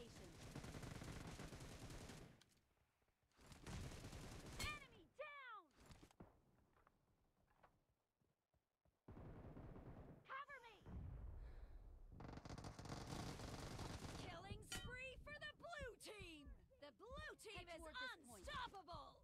location. Enemy down! Cover me! Killing spree for the blue team! The blue team Head is unstoppable!